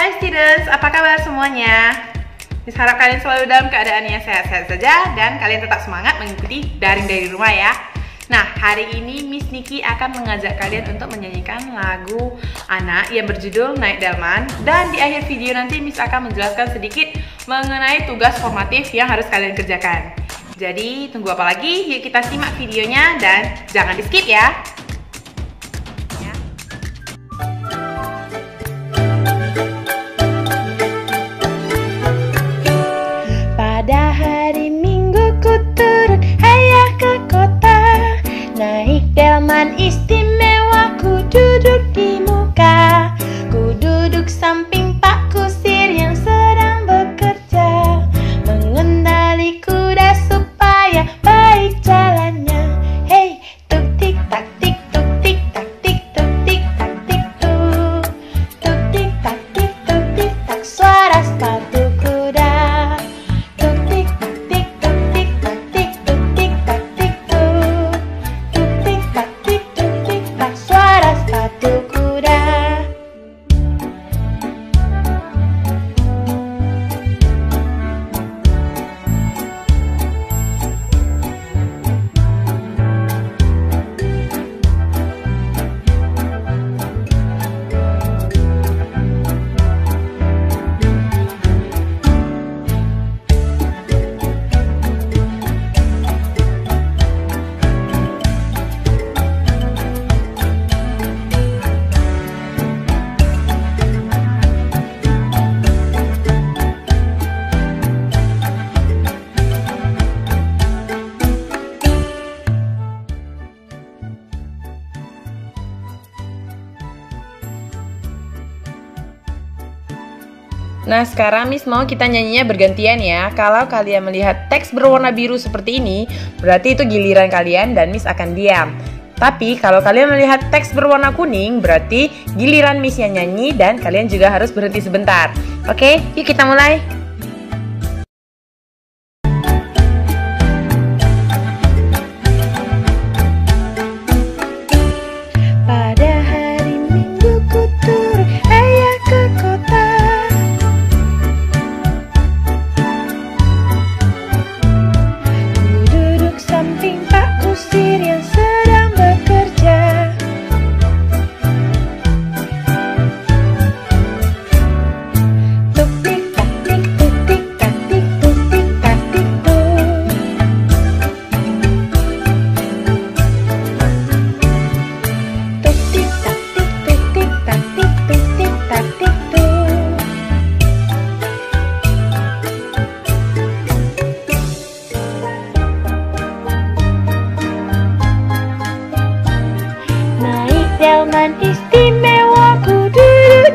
Hai students, apa kabar semuanya? Miss harap kalian selalu dalam keadaan yang sehat-sehat saja dan kalian tetap semangat mengikuti daring dari rumah ya. Nah, hari ini Miss Niki akan mengajak kalian untuk menyanyikan lagu anak yang berjudul Naik Delman dan di akhir video nanti Miss akan menjelaskan sedikit mengenai tugas formatif yang harus kalian kerjakan. Jadi, tunggu apa lagi? Yuk kita simak videonya dan jangan di-skip ya. Nah sekarang Miss mau kita nyanyinya bergantian ya. Kalau kalian melihat teks berwarna biru seperti ini Berarti itu giliran kalian dan Miss akan diam. Tapi kalau kalian melihat teks berwarna kuning Berarti giliran Miss yang nyanyi dan kalian juga harus berhenti sebentar. Oke yuk kita mulai delman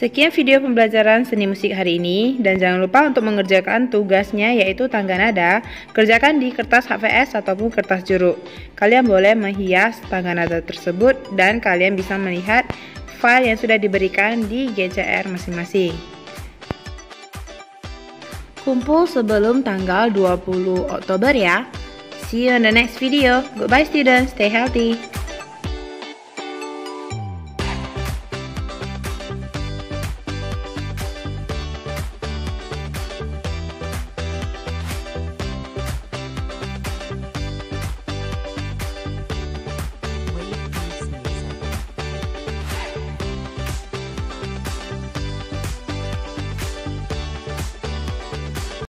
Sekian video pembelajaran seni musik hari ini dan jangan lupa untuk mengerjakan tugasnya yaitu tangga nada kerjakan di kertas HVS ataupun kertas jeruk kalian boleh menghias tangga nada tersebut dan kalian bisa melihat file yang sudah diberikan di GCR masing-masing Kumpul sebelum tanggal 20 Oktober ya. See you in the next video. Goodbye students, stay healthy.